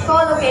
todo lo que